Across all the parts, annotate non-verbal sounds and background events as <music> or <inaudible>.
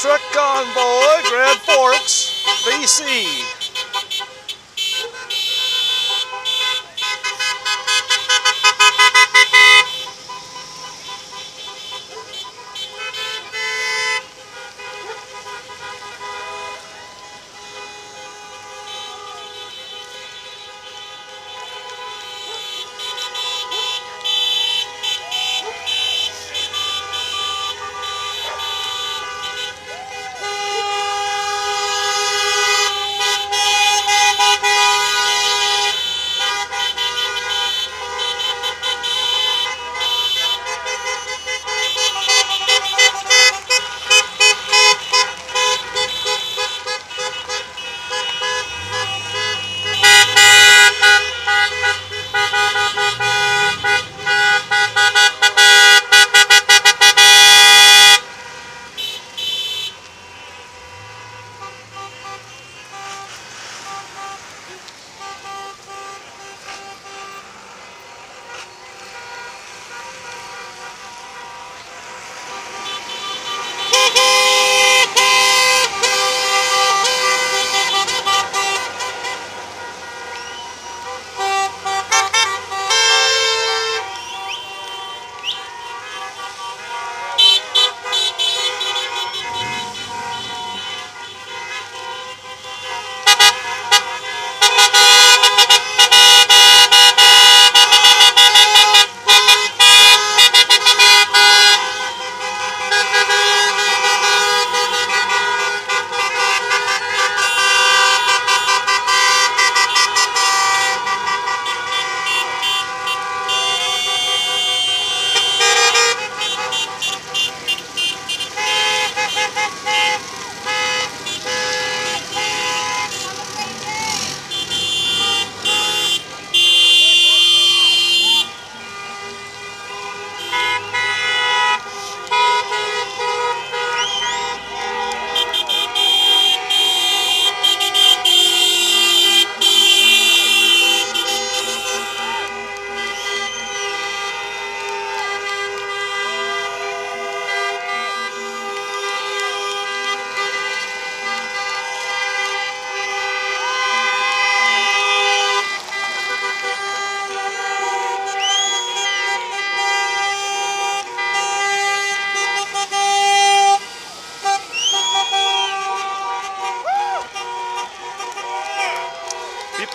Truck Convoy, Grand Forks, BC.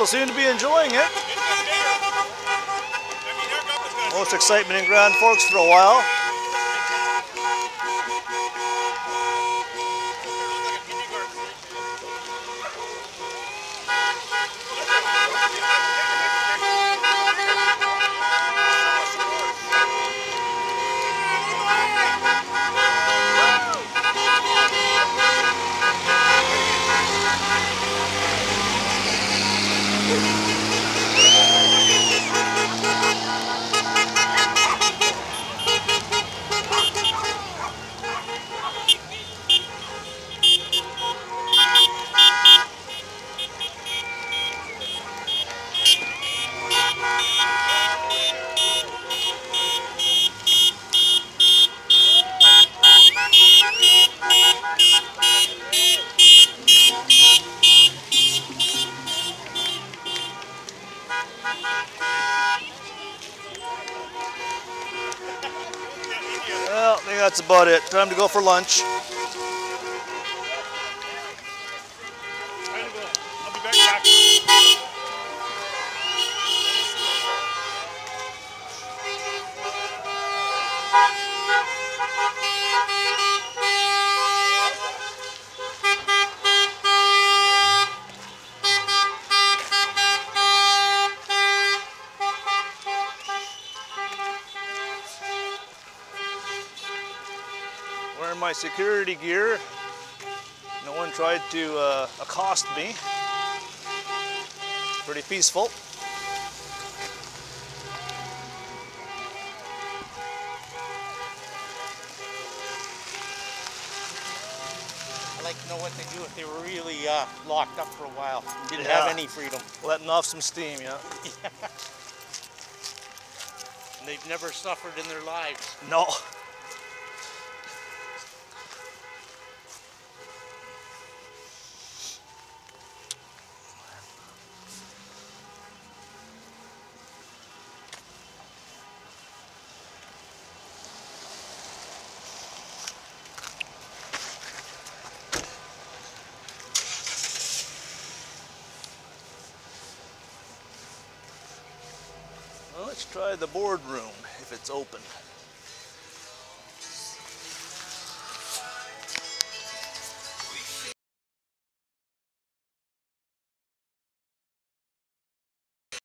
People seem to be enjoying it. Most excitement in Grand Forks for a while. That's about it. Time to go for lunch. Wearing my security gear. No one tried to uh, accost me. Pretty peaceful. I'd like to know what they do if they were really uh, locked up for a while and didn't Yeah. have any freedom. Letting off some steam, yeah. <laughs> And they've never suffered in their lives. No. Let's try the boardroom if it's open.